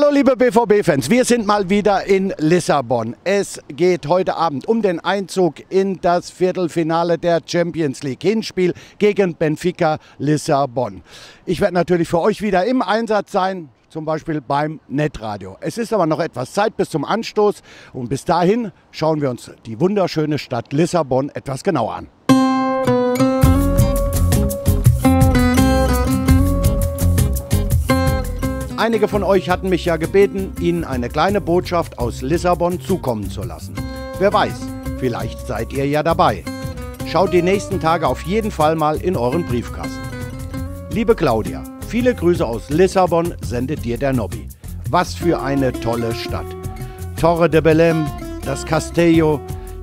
Hallo liebe BVB-Fans, wir sind mal wieder in Lissabon. Es geht heute Abend um den Einzug in das Viertelfinale der Champions League. Hinspiel gegen Benfica Lissabon. Ich werde natürlich für euch wieder im Einsatz sein, zum Beispiel beim Netradio. Es ist aber noch etwas Zeit bis zum Anstoß und bis dahin schauen wir uns die wunderschöne Stadt Lissabon etwas genauer an. Einige von euch hatten mich ja gebeten, Ihnen eine kleine Botschaft aus Lissabon zukommen zu lassen. Wer weiß, vielleicht seid ihr ja dabei. Schaut die nächsten Tage auf jeden Fall mal in euren Briefkasten. Liebe Claudia, viele Grüße aus Lissabon sendet dir der Nobby. Was für eine tolle Stadt. Torre de Belém, das Castello,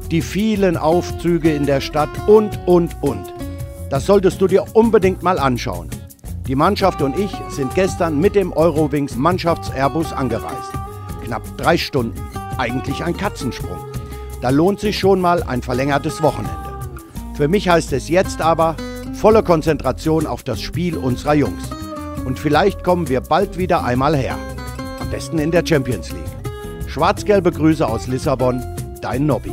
die vielen Aufzüge in der Stadt und, und, und. Das solltest du dir unbedingt mal anschauen. Die Mannschaft und ich sind gestern mit dem Eurowings Mannschafts-Airbus angereist. Knapp drei Stunden. Eigentlich ein Katzensprung. Da lohnt sich schon mal ein verlängertes Wochenende. Für mich heißt es jetzt aber volle Konzentration auf das Spiel unserer Jungs. Und vielleicht kommen wir bald wieder einmal her. Am besten in der Champions League. Schwarz-gelbe Grüße aus Lissabon, dein Nobby.